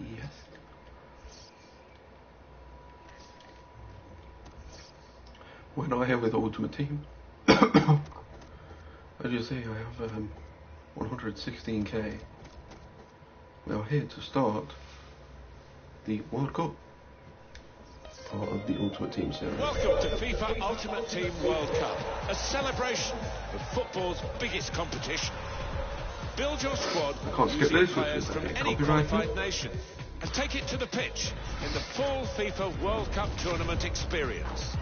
Yes. We're not here with Ultimate Team. As you see, I have um, 116k. We are here to start the World Cup part of the Ultimate Team series. Welcome to FIFA Ultimate Team World Cup, a celebration of football's biggest competition. Build your squad I can't skip which players from any qualified nation and take it to the pitch in the full FIFA World Cup tournament experience.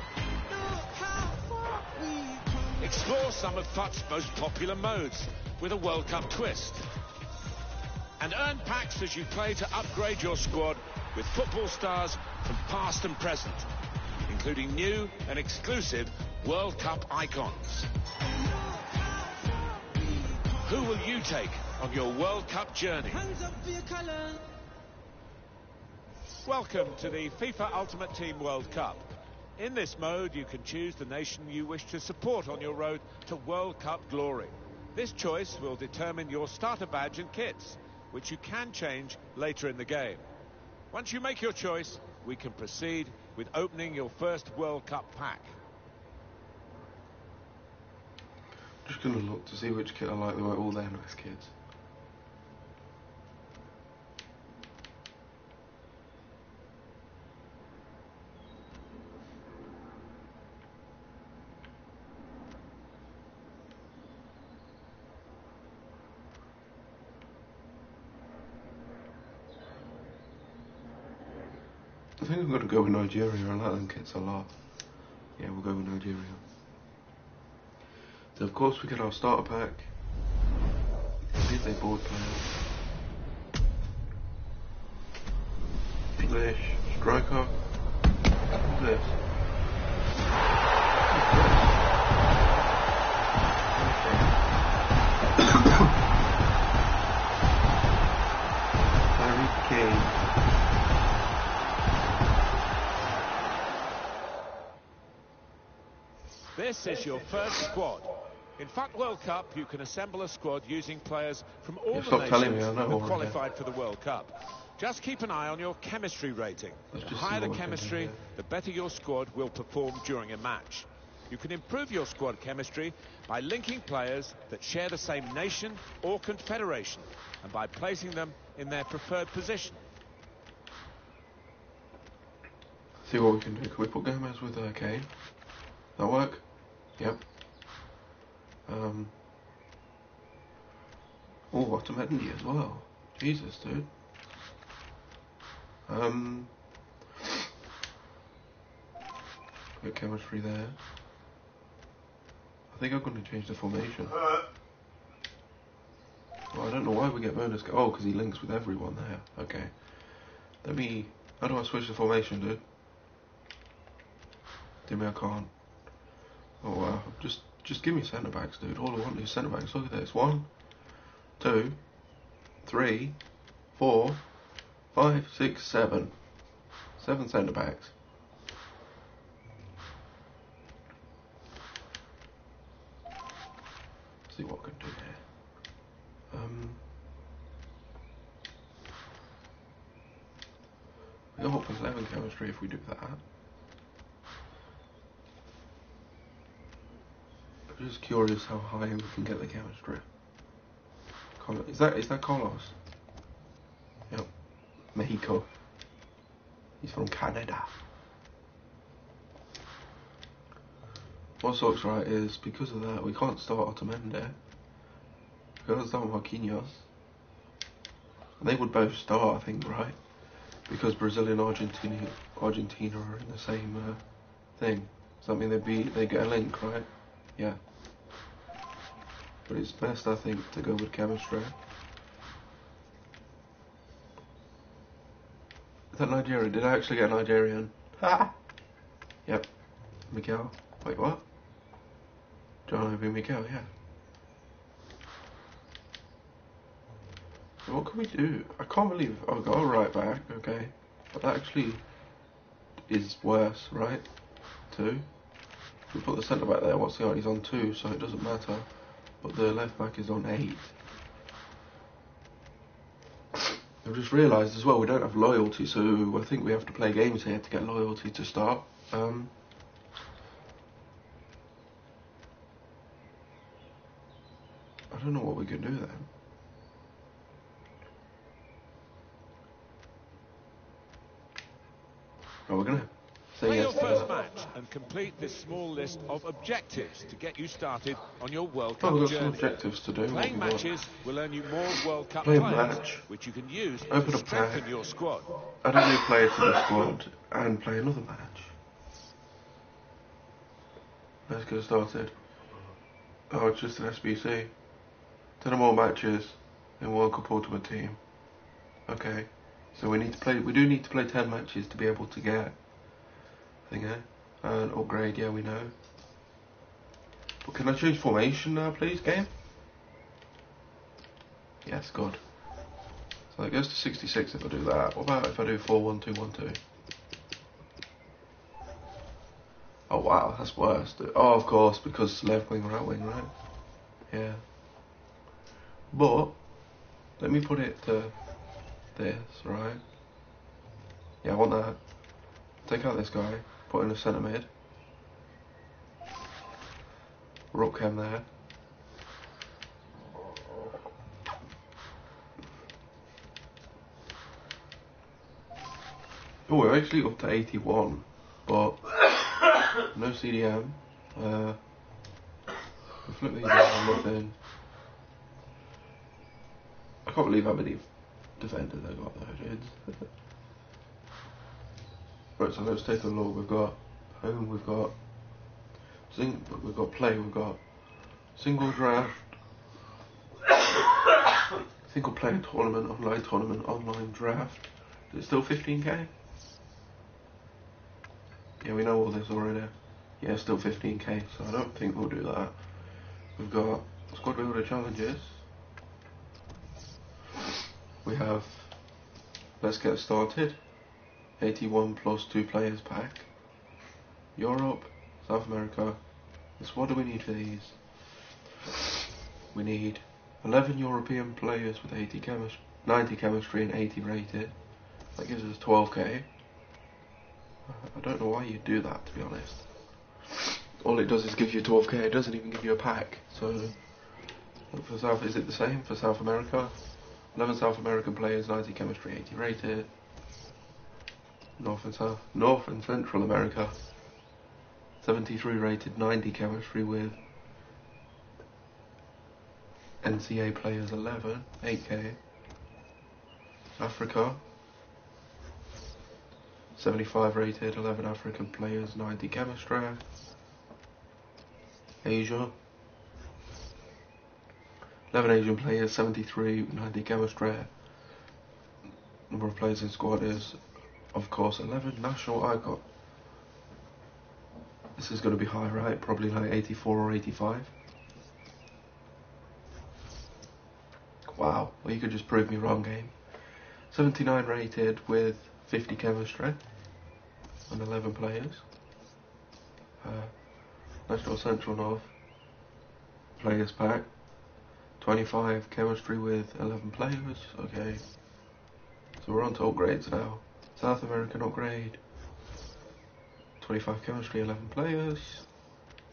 Explore some of FUT's most popular modes with a World Cup twist. And earn packs as you play to upgrade your squad with football stars from past and present, including new and exclusive World Cup icons. Who will you take on your World Cup journey? Welcome to the FIFA Ultimate Team World Cup. In this mode, you can choose the nation you wish to support on your road to World Cup glory. This choice will determine your starter badge and kits, which you can change later in the game. Once you make your choice, we can proceed with opening your first World Cup pack. Just gonna look to see which kit I like. They were all their nice kids. I think I'm gonna go with Nigeria. I like them kits a lot. Yeah, we'll go with Nigeria. So of course we get our starter pack. Here's a board player. English striker. This? Harry Kane. This is your first squad. In fact, World Cup, you can assemble a squad using players from all Yeah, the nations telling me, I know that already. qualified for the World Cup. Just keep an eye on your chemistry rating. The higher the what we can do chemistry, the better your squad will perform during a match. You can improve your squad chemistry by linking players that share the same nation or confederation and by placing them in their preferred position. See what we can do. Can we put Gomez with uh, Kane? That work? Yep. Um. Oh, Otamendi as well. Jesus, dude. Um. Chemistry there. I think I'm going to change the formation. Well, I don't know why we get bonus. Oh, because he links with everyone there. Okay. Let me. How do I switch the formation, dude? Timmy, I can't. Oh wow. Just just give me centre backs, dude. All I want is centre backs. Look at this. One, two, three, four, five, six, seven. Seven centre backs. See what I can do here. Um We got plus eleven chemistry if we do that. I'm just curious how high we can get the chemistry. Is that is that Carlos? Yep. Mexico. He's from Canada. What sucks right is because of that we can't start Otamendi. We can't start Marquinhos. They would both start, I think, right? Because Brazil and Argentina Argentina are in the same uh, thing. Does that mean they be they get a link, right? Yeah. But it's best, I think, to go with chemistry. Is that Nigerian? Did I actually get a Nigerian? Ha! Yep. Mikel. Wait, what? John Obi Mikel, yeah. So what can we do? I can't believe I've got a right back, okay. But that actually is worse, right? Two. We put the centre back there, what's the odds? He's on two, so it doesn't matter. But the left back is on eight. I've just realised as well we don't have loyalty, so I think we have to play games here to get loyalty to start. Um, I don't know what we can do then. Oh, we're gonna say Play yes your to first that. match and complete this small list of objectives to get you started on your World Oh, Cup we've got some objectives to do. Playing matches will earn you more World Cup Play a points, match. which you can use Open to pack. strengthen your squad. Add a new player to the squad and play another match. Let's get started. Oh, it's just an SBC. Ten more matches in World Cup Ultimate Team. Okay. So we need to play. We do need to play ten matches to be able to get thing, eh? And upgrade. Yeah, we know. But can I change formation now, please, game? Yes, good. So it goes to 66 if I do that. What about if I do 4 1 2 1 2? Oh wow, that's worse. Oh, of course, because left wing, right wing, right? Yeah. But, let me put it to this, right? Yeah, I want that. Take out this guy, put in a centre mid. Rook him there. Oh, we're actually up to 81, but no CDM. Uh, flip these out, nothing. I can't believe how many defenders I got there. Right, so let's take a look. We've got home, we've got sing, we've got play, we've got single draft, single player tournament, online tournament, online draft. Is it still 15k? Yeah, we know all this already. Yeah, still 15k, so I don't think we'll do that. We've got squad builder challenges. We have Let's Get Started, 81 plus 2 players pack. Europe, South America. So what do we need for these? We need 11 European players with 80 chemistry, 90 chemistry and 80 rated. That gives us 12k. I don't know why you'd do that, to be honest. All it does is give you 12k. It doesn't even give you a pack. So for South, is it the same for South America? 11 South American players, 90 chemistry, 80 rated. North and South, North and Central America, 73 rated, 90 chemistry with NCA players 11, 8k. Africa, 75 rated, 11 African players, 90 chemistry. Asia, 11 Asian players, 73, 90 chemistry. Number of players in squad is, of course, 11 national icon. This is going to be high, right? Probably like 84 or 85. Wow, well, you could just prove me wrong, game. 79 rated with 50 chemistry and 11 players. Uh, National Central North players pack. 25 chemistry with 11 players. Okay. So we're on to upgrades now. South American upgrade. 25 chemistry, 11 players.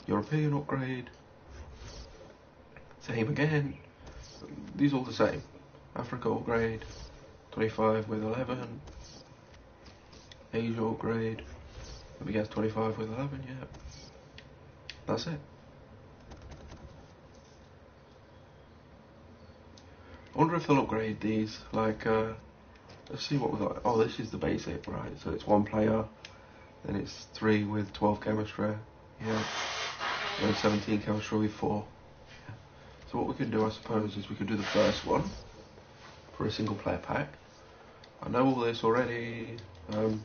European upgrade. Same again. These all the same. Africa upgrade. 25 with 11. Asia upgrade. Let me guess 25 with 11, yeah. That's it. I wonder if they'll upgrade these, like, uh, let's see what we've got. Oh, this is the basic, right, so it's one player, then it's three with 12 chemistry, yeah, then 17 chemistry with four. Yeah. So what we can do, I suppose, is we can do the first one for a single player pack. I know all this already, um,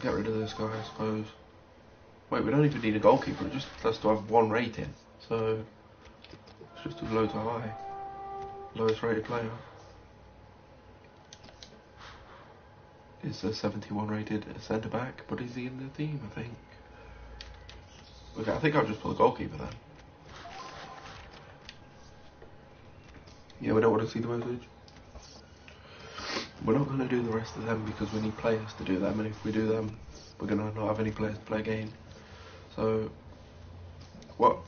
get rid of this guy, I suppose. Wait, we don't even need a goalkeeper, it just has to have one rating, so it's just a low to high. Lowest rated player is a 71 rated centre back, but is he in the team? I think. Okay, I think I'll just put a goalkeeper then. Yeah, we don't want to see the message. We're not going to do the rest of them because we need players to do them, and if we do them, we're going to not have any players to play a game. So, what?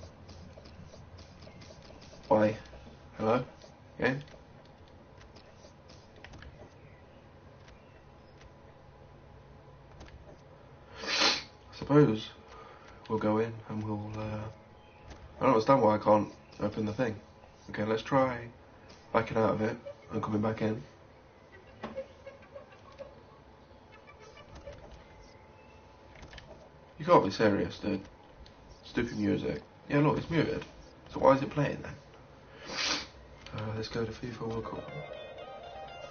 Why? Hello? Game? I suppose we'll go in and we'll. Uh, I don't understand why I can't open the thing. Okay, let's try backing out of it and coming back in. You can't be serious, dude. Stupid music. Yeah, look, it's muted. So why is it playing then? Uh, let's go to FIFA World Cup.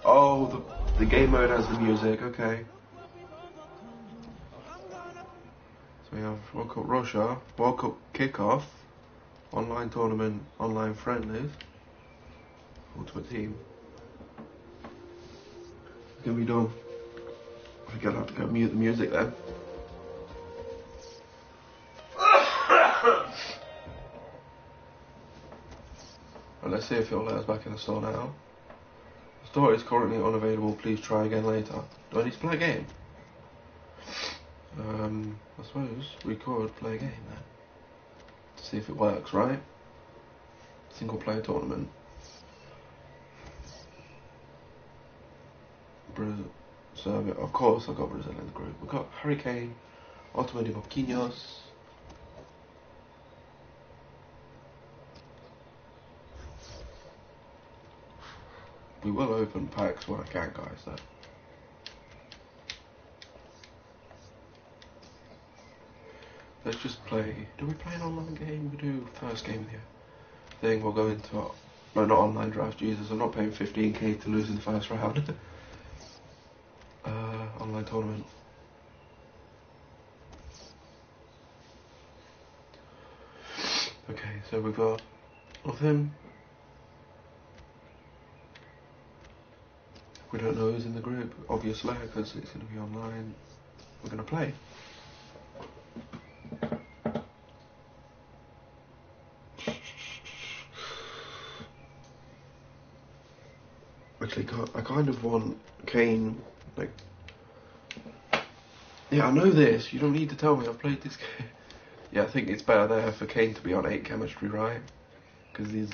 Oh, the, the game mode has the music, okay. We have World Cup Russia, World Cup Kickoff, Online Tournament, Online Friendlies, Ultimate Team. Gonna be done. We're gonna have to go mute the music then. Right, let's see if it'll let us back in the store now. The store is currently unavailable. Please try again later. Do I need to play a game? Um, I suppose we could play a game then. To see if it works, right? Single player tournament. Brazil, Serbia. Of course, I've got Brazil in the group. We've got Hurricane, Otto de Marquinhos. We will open packs when I can, guys, though. Let's just play. Do we play an online game? We do first game of the year. thing. We'll go into. No, not online draft. Jesus, I'm not paying 15k to lose in the first round. uh, online tournament. Okay, so we've got nothing. We don't know who's in the group, obviously, because it's going to be online. We're going to play. Actually, I kind of want Kane, like. Yeah, I know this. You don't need to tell me. I've played this game. Yeah, I think it's better there for Kane to be on 8 chemistry, right? Because he's,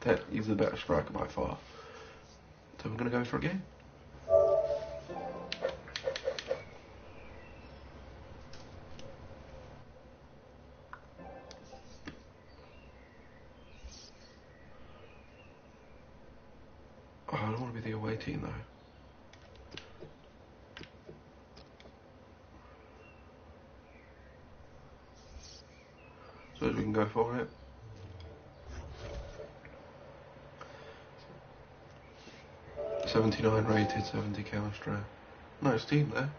the- he's the better striker by far. So we're going to go for a game. Oh, I don't want to be the away team though. Suppose we can go for it. Seventy-nine rated, seventy chemistry. Nice team there.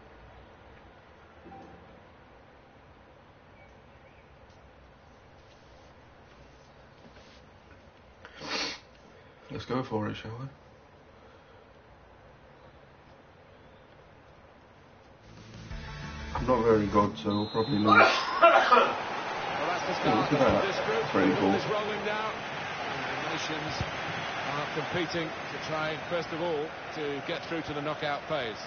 Let's go for it, shall we? I'm not very good, so we'll probably lose. Well, that's the Yeah, start look at that. Pretty cool. Is rolling now. And the nations are competing to try, first of all, to get through to the knockout phase.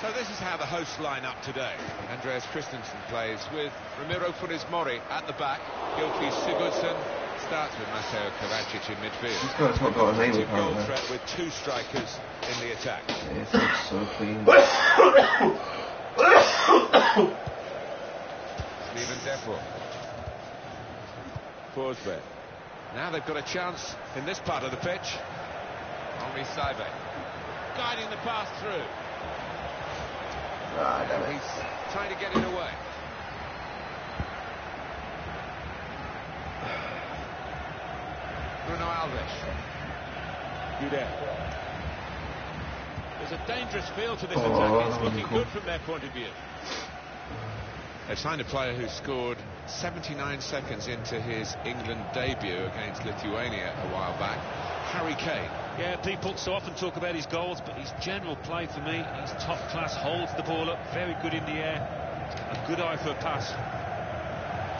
So this is how the hosts line up today. Andreas Christensen plays with Ramiro Funes Mori at the back. Gylfi Sigurdsson starts with Mateo Kovacic in midfield. This guy's not got a name Two goal apparently. threat with two strikers in the attack. It's looks so clean. Stephen Defo. Forsberg. Now they've got a chance in this part of the pitch. Henri Saivet. Guiding the pass through. Ah, damn. He's trying to get it away. Bruno Alves. Gudet. There's a dangerous feel to this Oh, attack. It's looking cool. good from their point of view. They've signed a player who scored 79 seconds into his England debut against Lithuania a while back. Harry Kane. Yeah, people so often talk about his goals, but his general play for me, he's top class, holds the ball up, very good in the air, a good eye for a pass.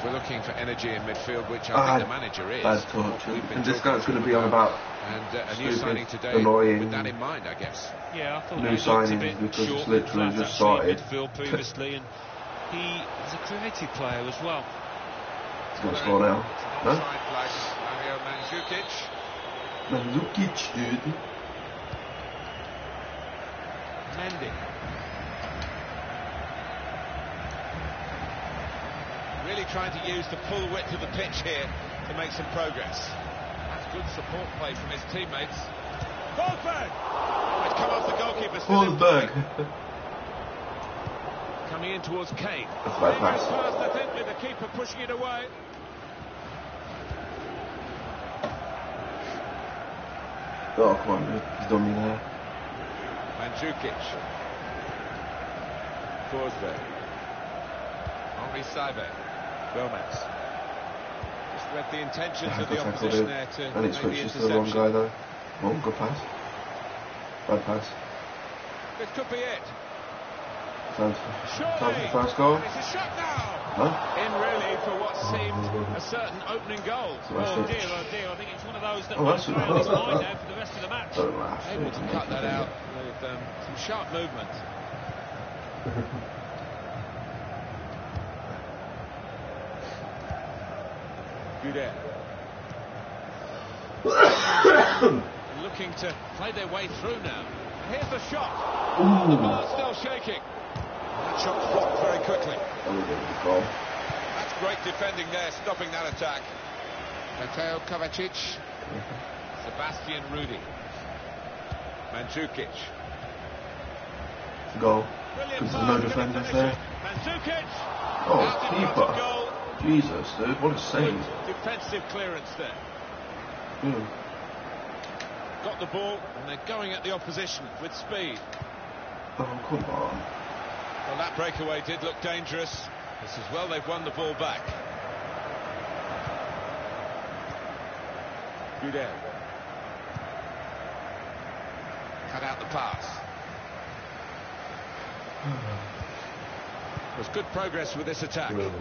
We're looking for energy in midfield, which I Ah, think the manager is. Bad touch. And this guy's going to to be on about And uh, a new signing today annoying. with that in mind, I guess. Yeah, I thought New he looked a signings bit because it's short and literally just started. midfield previously, and he is a creative player as well. He's going to score now. It's No? Mario Mandzukic. Mandzukic, dude. Mendy. Really trying to use the full width of the pitch here to make some progress. That's good support play from his teammates. Forsberg! Oh, it's come off the goalkeeper. still in Forsberg. play. Coming in towards Kane. That's bad pass. Dangerous pass, I think, with the keeper pushing it away. Oh, come on. He's done me there. Mandzukic. Forsberg. Henri Saivet. Gomez. Just read the intentions Yeah, of the opposition there to And it switches to the wrong guy, though. Oh, good pass. Bad pass. This could be it. Time for, for the first goal. It's a shot now. No? In really for what seemed a certain opening goal. Oh dear, oh dear, I think it's one of those that Oh, play on his mind now for the rest of the match. Don't laugh. Able to cut that out with um, some sharp movement. Looking to play their way through now. Here's the shot. The ball's still shaking. That shot flopped very quickly. We get the goal. That's great defending there, stopping that attack. Mateo Kovacic. Sebastian Rudy. Mandzukic. Goal. Brilliant Because there's no gonna defenders there. Mandzukic. Oh, Out in keeper. Jesus, dude. What a Good save. defensive clearance there. Mm. Got the ball and they're going at the opposition with speed. Oh, come on. Well, that breakaway did look dangerous. This is well they've won the ball back. Goudet. Cut out the pass. There's good progress with this attack. Mandzukic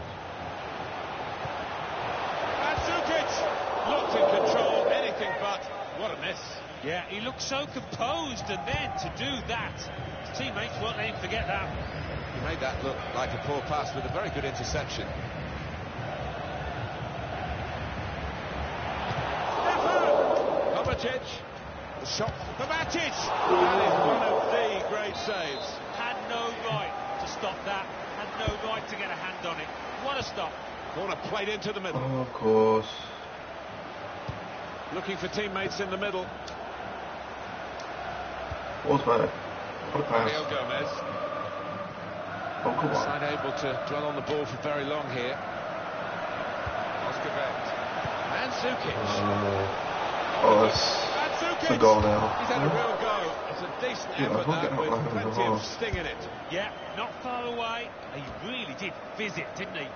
looked in control, anything but. What a miss. Yeah, he looked so composed, and then to do that, his teammates won't let him forget that. He made that look like a poor pass with a very good interception. Kovacic. The shot for Matic. That is one of the great saves. Had no right to stop that. Had no right to get a hand on it. What a stop. Corner played into the middle. Oh, of course. Looking for teammates in the middle. Forsberg. What a Mario pass. Gomez. Oh, come on. Side able to dwell on the ball for very long here. Oscar Wendt. Mandzukic. Oh, oh, that's, Mandzukic. it's a goal now. He's had a real go. It's a decent Yeah, effort can't that get with up plenty of half. sting in it. Yeah, not far away. He really did fizz it, didn't he?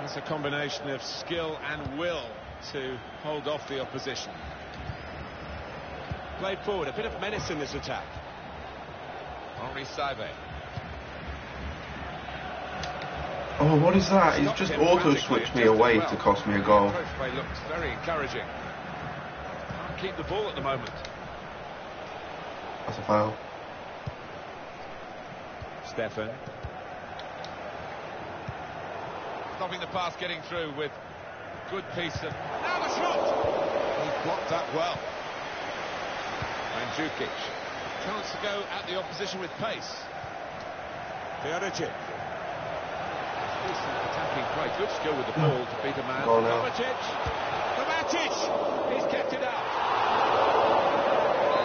That's a combination of skill and will to hold off the opposition. Played forward, a bit of menace in this attack. Henri Saivet. Oh, what is that? He's just auto-switched me away well. to cost me a goal. Play looks very encouraging. Can't keep the ball at the moment. That's a foul. Stefan. Stopping the pass getting through with good piece of... Now the shot! He blocked that well. Mandzukic. Chance to go at the opposition with pace. Perisic. Decent attacking play. Good skill with the ball to beat a man. Now. Kovacic. Kovacic! He's kept it out.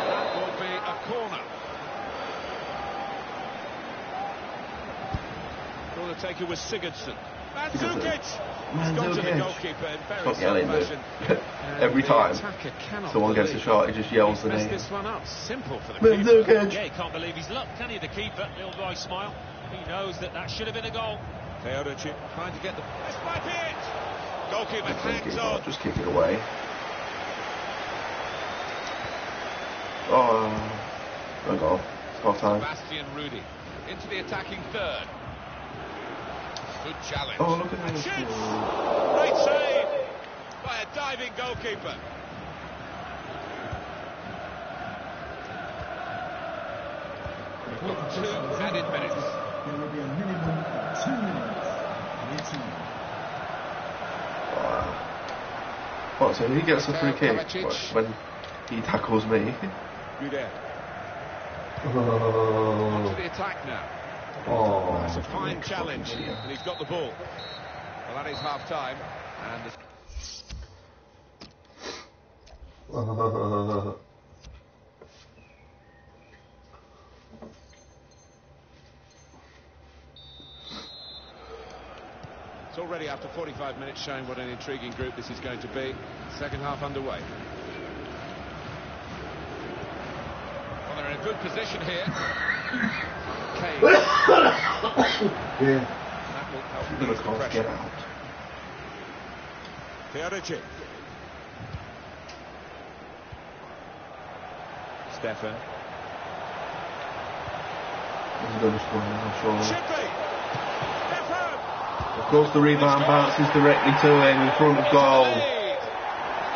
That will be a corner. Corner taker was Sigurdsson. Mandzukic! He's gone to the goalkeeper in very Stop yelling, dude. fashion. Every time someone gets a shot, he just yells the name. this one up. Simple for the keeper. Mandzukic. Yeah, he can't believe his luck, can he, the keeper? Little dry smile. He knows that that should have been a goal. Perisic trying to get the... This might be it! Goalkeeper hangs Just on. just kick it away. Oh, no goal. It's half time. Sebastian Rudy into the attacking third. Good challenge. Oh, look at and shoots. Great save by a diving goalkeeper. We've got two added minutes. There will be a minimum of two minutes wow. Oh, what, so he gets a free kick when he tackles me? Good air. Oh. On to the attack now. Oh. That's a fine challenge, and he's got the ball. Well, that is half time, and the It's already after 45 minutes showing what an intriguing group this is going to be. Second half underway. Well, they're in a good position here. Kane. yeah. That will help I'm the get out. Perisic. Stefan. He's going to score now, surely. Should be. Stefan. Of course, the rebound bounces directly to him in front of goal.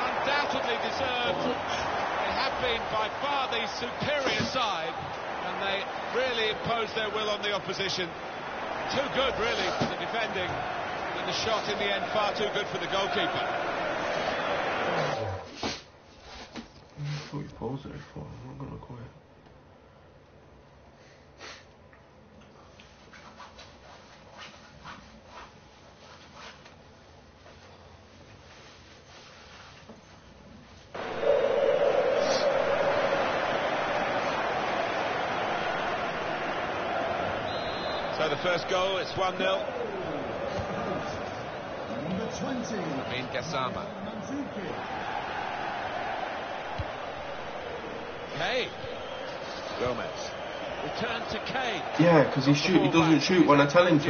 Undoubtedly deserved. They have been by far the superior side, and they really imposed their will on the opposition. Too good, really, for the defending. And the shot in the end far too good for the goalkeeper. I thought you it for. I'm not going to quit. So the first goal, it's 1 0. Number 20, Amin Gassama. Mandzukic. Kane. Gomez. Return to Kane. Yeah, because he shoot. He doesn't shoot when I tell him to.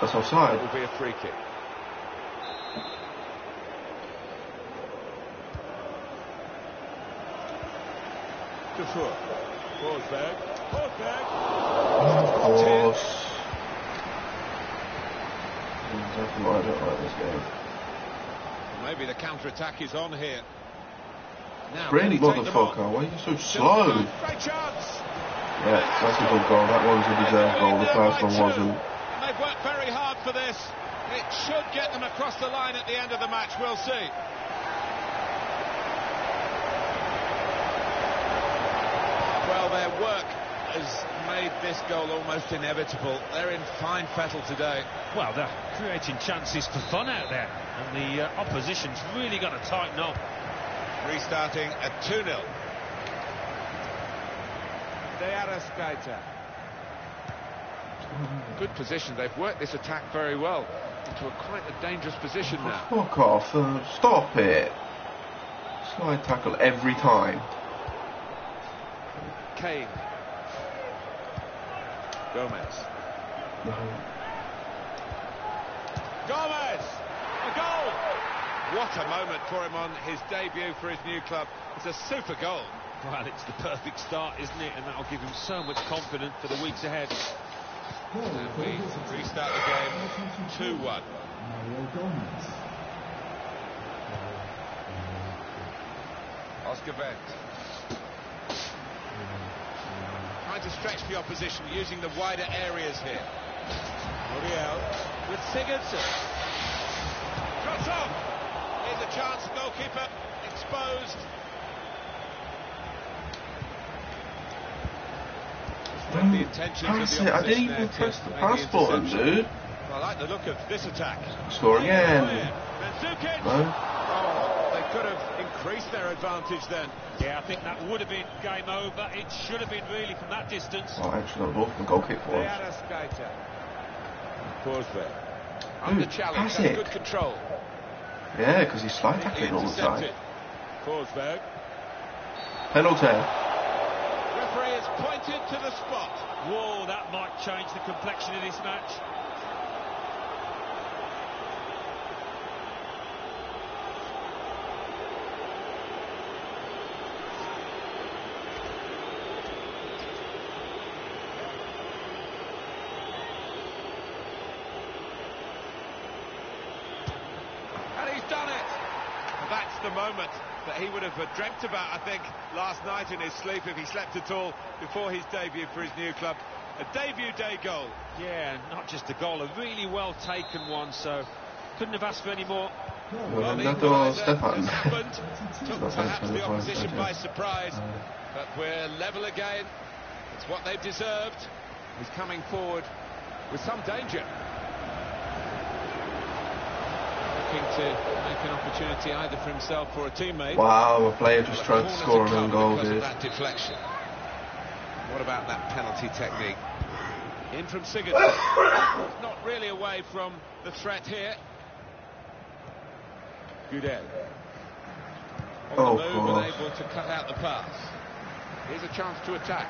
That's That's It will be a free kick. Defour. Forsberg. Forsberg. Of course. I don't like this game. Maybe the counter-attack is on here. Now, he motherfucker, why are you so slow? Great chance. Yeah, that's a good goal. That one's a deserved goal. The first one wasn't. And they've worked very hard for this. It should get them across the line at the end of the match. We'll see. Well, their work has made this goal almost inevitable. They're in fine fettle today. Well, they're creating chances for fun out there, and the uh, opposition's really got to tighten up. Restarting at 2-0. De Arrascaeta. Good position. They've worked this attack very well into a quite a dangerous position now. Fuck off. Uh, stop it. Slide tackle every time. Kane. Gomez. No. Gomez! A goal! What a moment for him on his debut for his new club. It's a super goal. Well, it's the perfect start, isn't it? And that'll give him so much confidence for the weeks ahead. And we restart the game 2-1. Oscar Wendt. Trying to stretch the opposition using the wider areas here. Muriel with Sigurdsson. Shots off. Here's a chance, goalkeeper exposed. Read the intentions of the. I didn't even press the make pass button, interception. dude. I like the look of this attack. Score again. Mandzukic. No? They could have increased their advantage then. Yeah, I think that would have been game over. It should have been really from that distance. Oh, actually, not both. The goal kick for De us. Arrascaeta. Forsberg. Under Dude, challenge, pass has good control. Yeah, because he's slide tackling all the time. intercepted. Forsberg. Penalty. Referee has pointed to the spot. Whoa, that might change the complexion of this match. And he's done it. That's the the moment that he would have uh, dreamt about, I think, last night in his sleep, if he slept at all, before his debut for his new club. A debut day goal. Yeah, not just a goal, a really well taken one, so couldn't have asked for any more. Well, the that equaliser Stefan. happened. Took perhaps the opposition by surprise, Uh, but we're level again. It's what they've deserved. He's coming forward with some danger. Looking to make an opportunity either for himself or a teammate. Wow, a player just tried to score an own goal, dude. that deflection. What about that penalty technique? In from Sigurdsson. Not really away from the threat here. Gudel. On Oh, the move and able to cut out the pass. Here's a chance to attack.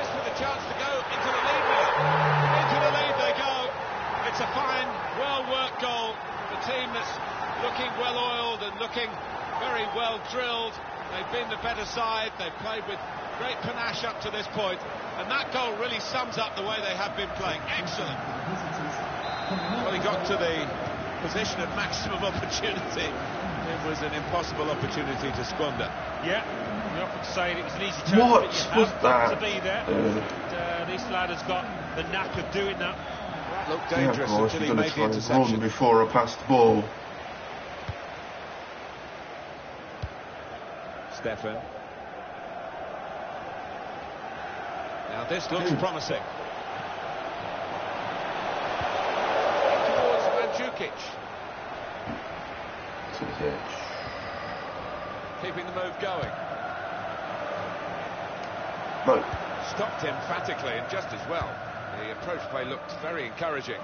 This with a chance to go into the looking well-oiled and looking very well drilled. They've been the better side. They've played with great panache up to this point, and that goal really sums up the way they have been playing. Excellent. Well, he got to the position of maximum opportunity. It was an impossible opportunity to squander. Yeah, we often say it was an easy chance, What but you was that? to be there. Uh, And, uh, this lad has got the knack of doing that. Looked Yeah, of dangerous course, until he going to made the interception. run before I pass the ball. Stefan. Now this looks Dude. promising. Towards Mandzukic, keeping the move going. No. Stopped emphatically and just as well. The approach play looked very encouraging.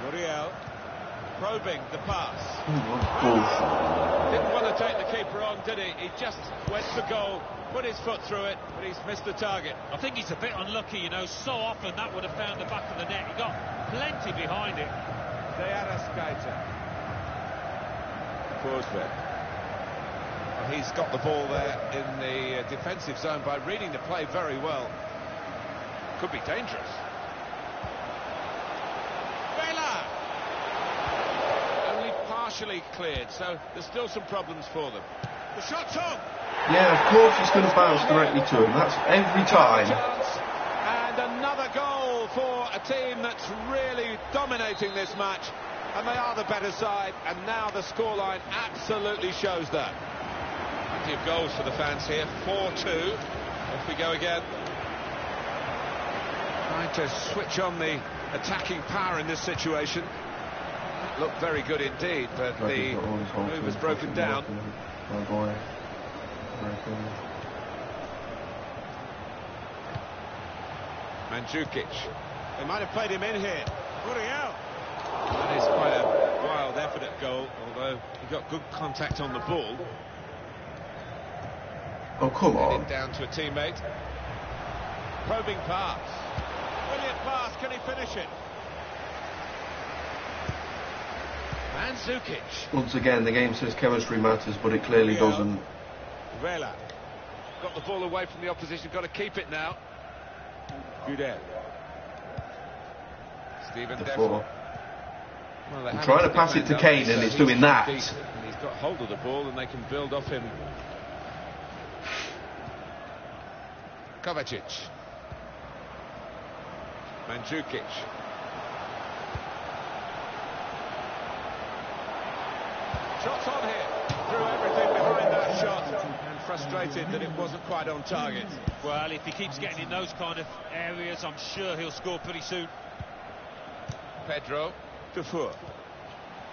Muriel probing the pass. Bullshit. Didn't want to take the keeper on, did he? He just went for goal, put his foot through it, but he's missed the target. I think he's a bit unlucky, you know. So often that would have found the back of the net. He got plenty behind it. De Arrascaeta. Forsberg. Well, he's got the ball there in the uh, defensive zone by reading the play very well. Could be dangerous. Vela! Only partially cleared, so there's still some problems for them. The shot's on! Yeah, of course it's going to bounce directly to him. That's every time. And another goal for a team that's really dominating this match. And they are the better side. And now the scoreline absolutely shows that. Plenty of goals for the fans here. 4-2. Off we go again. Trying to switch on the attacking power in this situation. Looked very good indeed, but the he's got all his whole move was broken down. working. Oh boy. Very cool. Mandzukic. They might have played him in here. Muriel. That is quite a wild effort at goal, although he got good contact on the ball. Oh, come on. Headed down to a teammate. Probing pass. Brilliant pass. Can he finish it? Mandzukic. Once again, the game says chemistry matters, but it clearly doesn't. Vela. Got the ball away from the opposition. Got to keep it now. Gudel. Stephen Defoe. four. Well, I'm trying to pass it to Kane so and it's he's doing that. decent, and He's got hold of the ball and they can build off him. Kovacic. Mandzukic. Shots on here. Threw everything behind that shot and frustrated that it wasn't quite on target. Well, if he keeps getting in those kind of areas, I'm sure he'll score pretty soon. Pedro. Defour.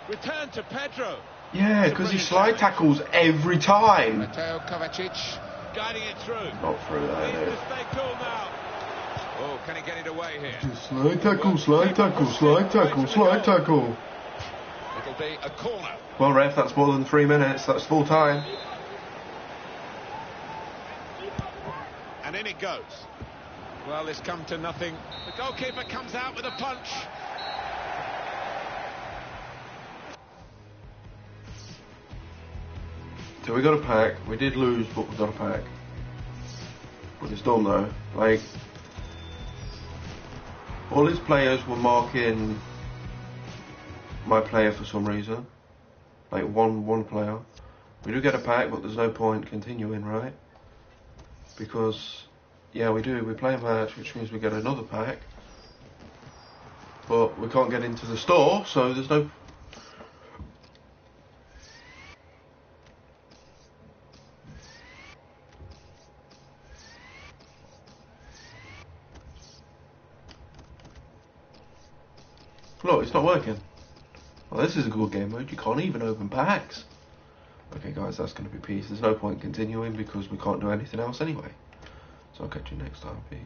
Return to Pedro. Yeah, because he slide tackles every time. Mateo Kovacic guiding it through. Not through there, Needs to stay cool now. Oh, can he get it away here? Just slide tackle, slide tackle, slide tackle, slide tackle. It'll be a corner. Well, ref, that's more than three minutes. That's full time. And in it goes. Well, it's come to nothing. The goalkeeper comes out with a punch. So we got a pack. We did lose, but we got a pack. But it's done though. Like all his players were marking my player for some reason. Like one one player. We do get a pack, but there's no point continuing, right? Because yeah, we do. We play a match, which means we get another pack. But we can't get into the store, so there's no Look, it's not working. Well, this is a good game mode. You can't even open packs. Okay, guys, that's going to be peace. There's no point continuing because we can't do anything else anyway. So I'll catch you next time. Peace.